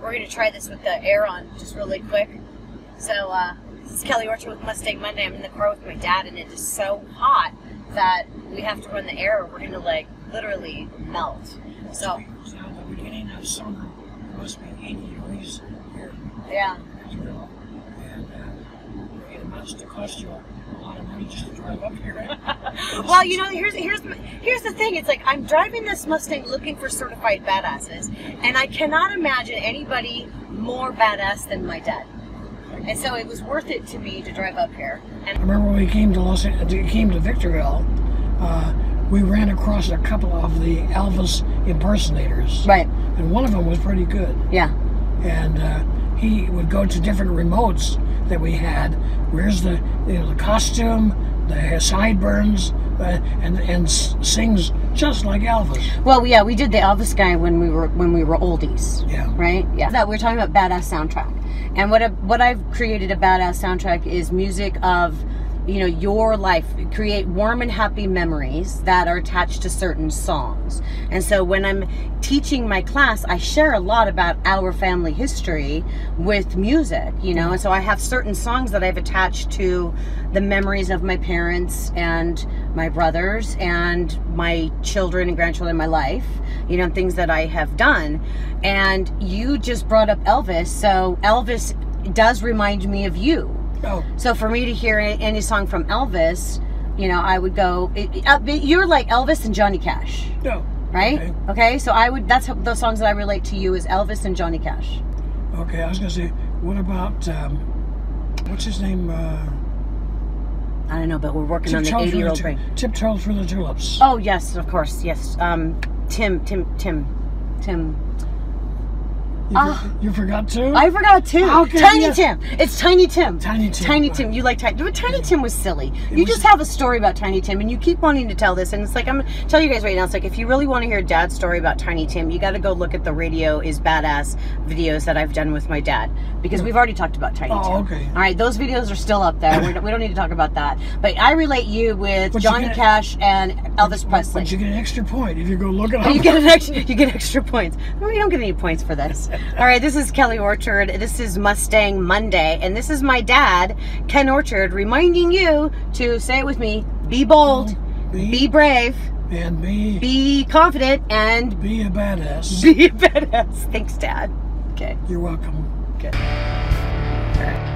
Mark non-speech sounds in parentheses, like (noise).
we're gonna try this with the air on just really quick. So uh, this is Kelly Orchard with Mustang Monday. I'm in the car with my dad, and it is so hot that we have to run the air. Or we're gonna like literally melt. So the beginning of summer. It must be 80 degrees here yeah. And uh, it must cost you a lot just drive up here. Well, you know, here's here's here's the thing. It's like I'm driving this Mustang looking for certified badasses, and I cannot imagine anybody more badass than my dad. And so it was worth it to me to drive up here. And I remember when we came to Los came to Victorville, uh, we ran across a couple of the Elvis impersonators. right, And one of them was pretty good. yeah, and uh, he would go to different remotes that we had. Where's the you know the costume, the sideburns, uh, and and s- sings just like Elvis. Well, yeah, we did the Elvis guy when we were when we were oldies. Yeah. Right. Yeah. That we're talking about badass soundtrack, and what a, what I've created a badass soundtrack is music of, you know, your life. Create warm and happy memories that are attached to certain songs. And so when I'm teaching my class, I share a lot about our family history with music. You know, and so I have certain songs that I've attached to the memories of my parents and my brothers and my children and grandchildren in my life, you know, things that I have done. And you just brought up Elvis, so Elvis does remind me of you. Oh, So for me to hear any song from Elvis, you know, I would go, it, uh, you're like Elvis and Johnny Cash, no. right? Okay. Okay, so I would, that's how, the songs that I relate to you is Elvis and Johnny Cash. Okay, I was gonna say, what about um, what's his name? Uh, I don't know, but we're working on the Tiptoe 80 through year the old Tu- brain. Tiptoe through the tulips. Oh, yes, of course, yes. Um, Tim, Tim, Tim, Tim. You, ah. for- you forgot too. I forgot too. How can Tiny you- Tim. It's Tiny Tim. Tiny Tim. Tiny Tim. You like Tiny? But Tiny Tim was silly. you was- just have a story about Tiny Tim, and you keep wanting to tell this, and it's like I'm gonna tell you guys right now. It's like if you really want to hear Dad's story about Tiny Tim, you got to go look at the Radio is Badass videos that I've done with my dad because we've already talked about Tiny Tim. Oh, Tim. okay. All right, those videos are still up there. we don't- we don't need to talk about that. But I relate you with But you Johnny get- Cash and Elvis Presley. But you get an extra point if you go look at (laughs) up. you get an extra, you get extra points. You don't get any points for this. (laughs) All right, this is Kelly Orchard. This is Mustang Monday, and this is my dad, Ken Orchard, reminding you to say it with me: be bold, Be- be brave, and be be confident, and be a badass. be a badass. Thanks, Dad. Okay. You're welcome. Right.